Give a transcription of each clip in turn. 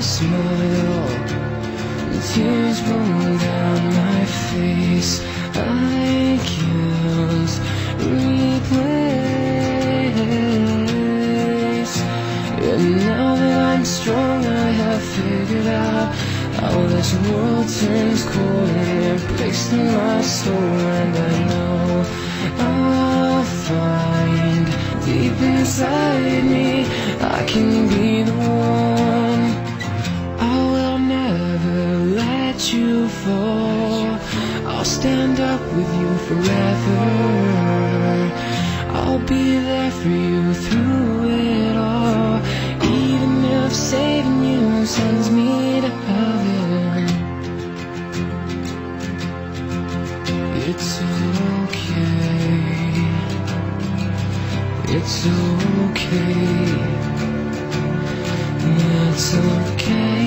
Smile. The tears roll down my face. I can't replace. And now that I'm strong, I have figured out how this world turns cold and it breaks through my soul. Stand up with you forever. I'll be there for you through it all. Even if saving you sends me to heaven. It's okay. It's okay. It's okay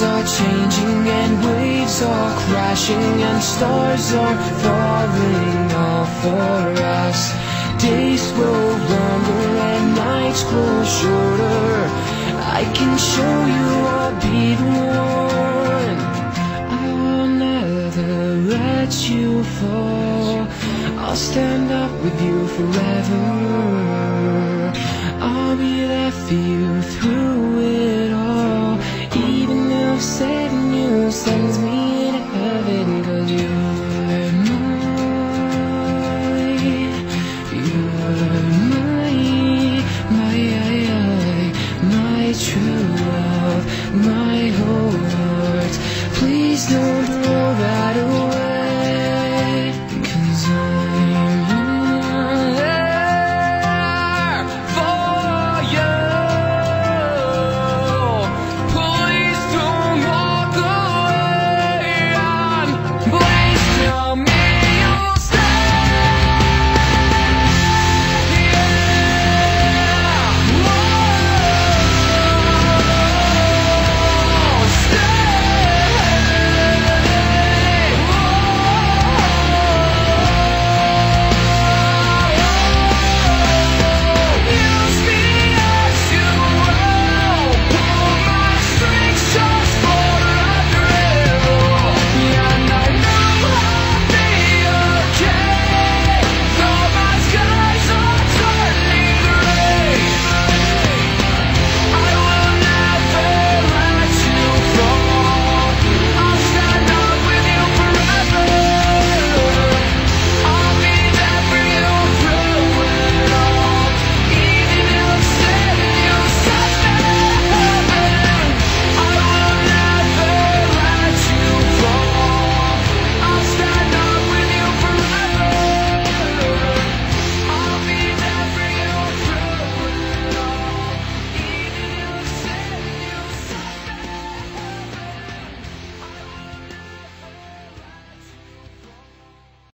Are changing and waves are crashing and stars are falling all for us. Days grow longer and nights grow shorter. I can show you I'll be the one. I will never let you fall. I'll stand up with you forever. I'll be there for you through true my whole heart. Please don't.